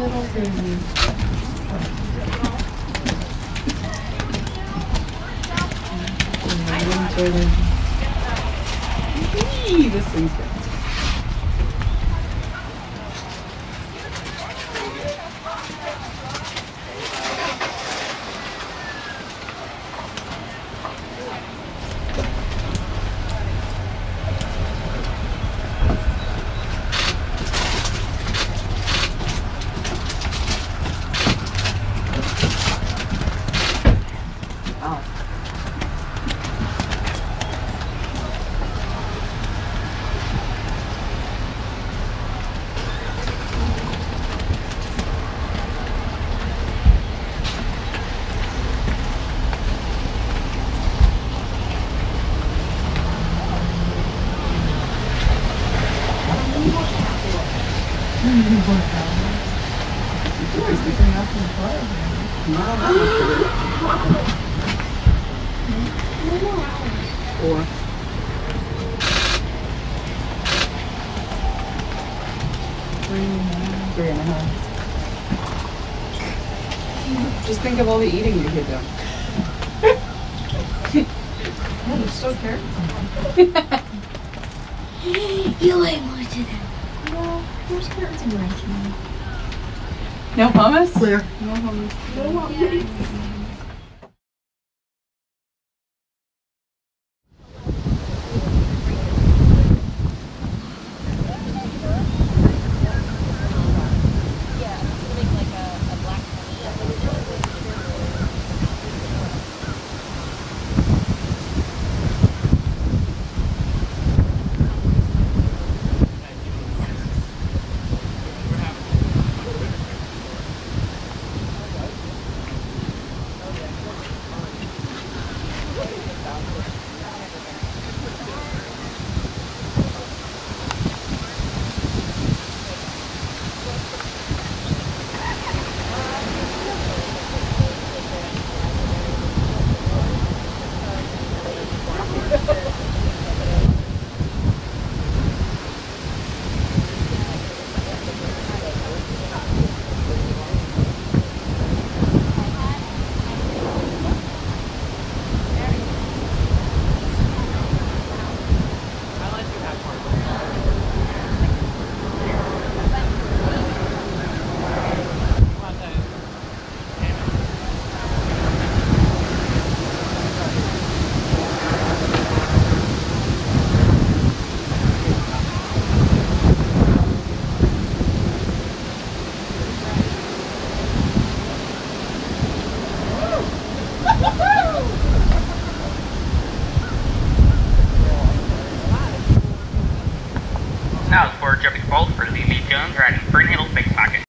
little baby. Eee, This thing's good. Four. Three and a half. Just think of all the eating you could do. Oh, still carrots. You ate more. No, there's carrots in rice now. No hummus? Clear. No hummus. out. Now for Jeffy Falls for Lee Lee Jones Fernhill Pickpocket.